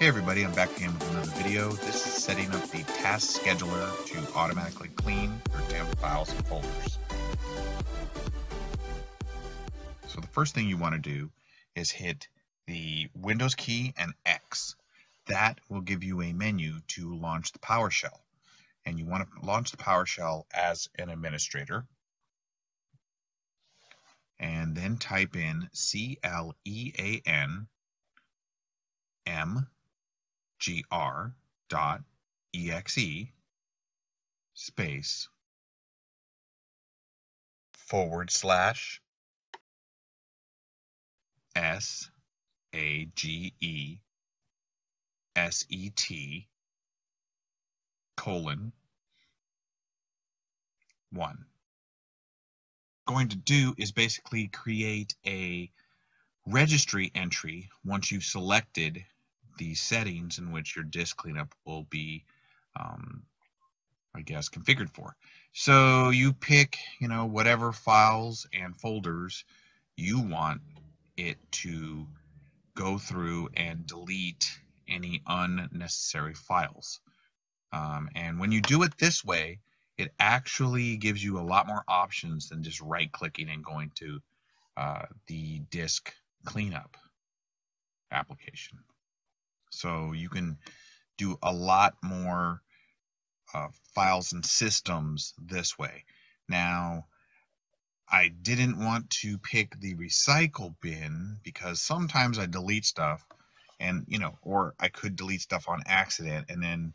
Hey everybody, I'm back again with another video. This is setting up the task scheduler to automatically clean your temp files and folders. So the first thing you want to do is hit the Windows key and X. That will give you a menu to launch the PowerShell. And you want to launch the PowerShell as an administrator. And then type in C-L-E-A-N M gr.exe space forward slash s a g e s e t colon one. Going to do is basically create a registry entry once you've selected the settings in which your disk cleanup will be, um, I guess, configured for. So you pick, you know, whatever files and folders you want it to go through and delete any unnecessary files. Um, and when you do it this way, it actually gives you a lot more options than just right clicking and going to uh, the disk cleanup application. So you can do a lot more uh, files and systems this way. Now, I didn't want to pick the recycle bin because sometimes I delete stuff and, you know, or I could delete stuff on accident and then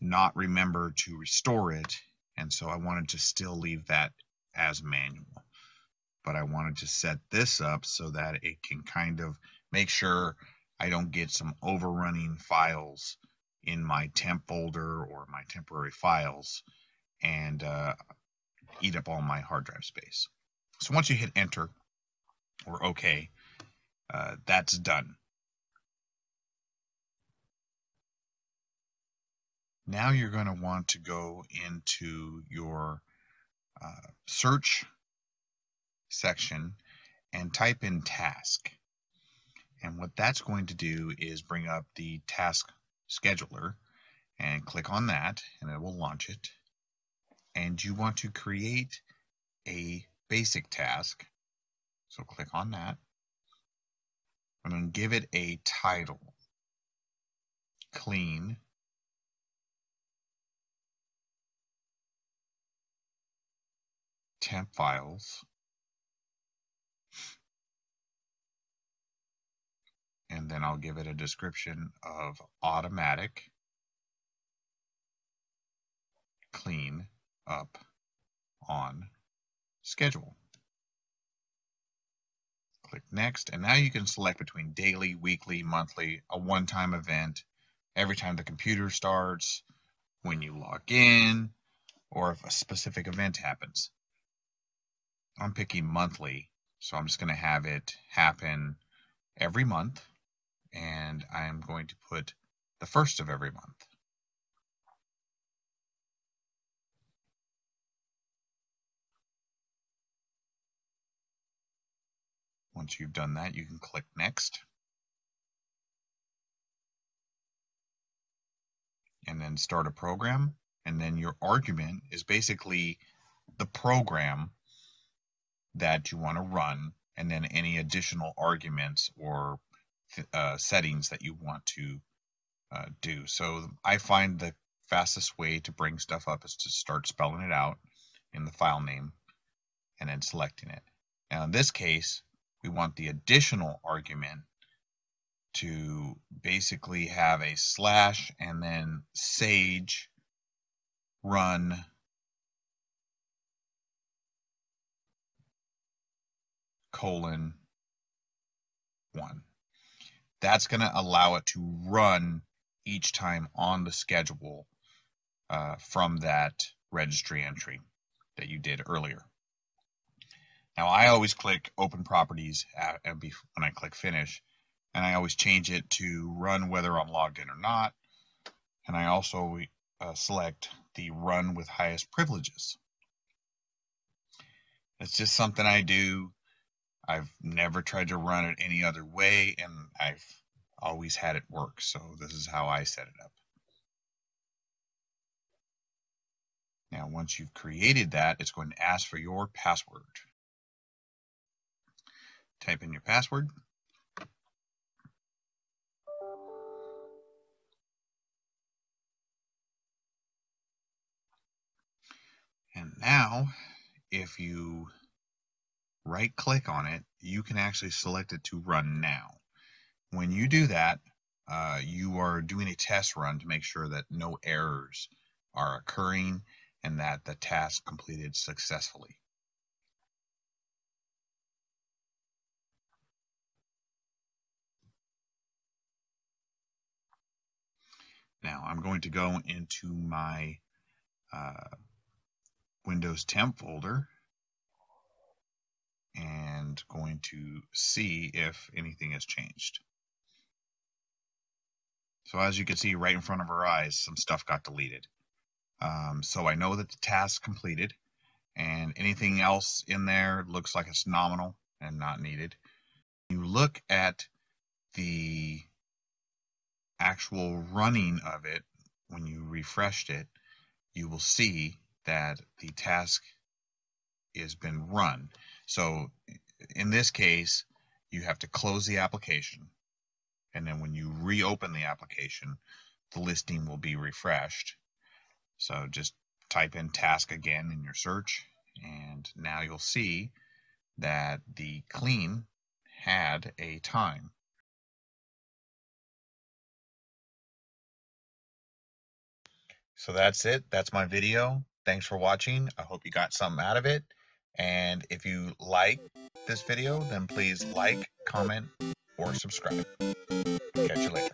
not remember to restore it. And so I wanted to still leave that as manual. But I wanted to set this up so that it can kind of make sure I don't get some overrunning files in my temp folder or my temporary files and uh, eat up all my hard drive space. So once you hit enter or OK, uh, that's done. Now you're going to want to go into your uh, search section and type in task. And what that's going to do is bring up the task scheduler and click on that and it will launch it. And you want to create a basic task. So click on that and then give it a title. Clean temp files and then I'll give it a description of automatic clean up on schedule. Click next and now you can select between daily, weekly, monthly, a one-time event, every time the computer starts, when you log in, or if a specific event happens. I'm picking monthly, so I'm just going to have it happen every month and I am going to put the first of every month. Once you've done that, you can click Next. And then start a program. And then your argument is basically the program that you want to run and then any additional arguments or uh, settings that you want to uh, do. So I find the fastest way to bring stuff up is to start spelling it out in the file name and then selecting it. Now in this case, we want the additional argument to basically have a slash and then sage run colon 1 that's going to allow it to run each time on the schedule uh, from that registry entry that you did earlier. Now I always click open properties at, when I click finish and I always change it to run whether I'm logged in or not and I also uh, select the run with highest privileges. It's just something I do I've never tried to run it any other way, and I've always had it work. So this is how I set it up. Now, once you've created that, it's going to ask for your password. Type in your password. And now, if you right click on it, you can actually select it to run now. When you do that, uh, you are doing a test run to make sure that no errors are occurring and that the task completed successfully. Now I'm going to go into my uh, Windows temp folder and going to see if anything has changed. So as you can see right in front of our eyes, some stuff got deleted. Um, so I know that the task completed and anything else in there looks like it's nominal and not needed. You look at the actual running of it when you refreshed it, you will see that the task has been run. So in this case, you have to close the application. And then when you reopen the application, the listing will be refreshed. So just type in task again in your search. And now you'll see that the clean had a time. So that's it. That's my video. Thanks for watching. I hope you got something out of it. And if you like this video, then please like, comment, or subscribe. Catch you later.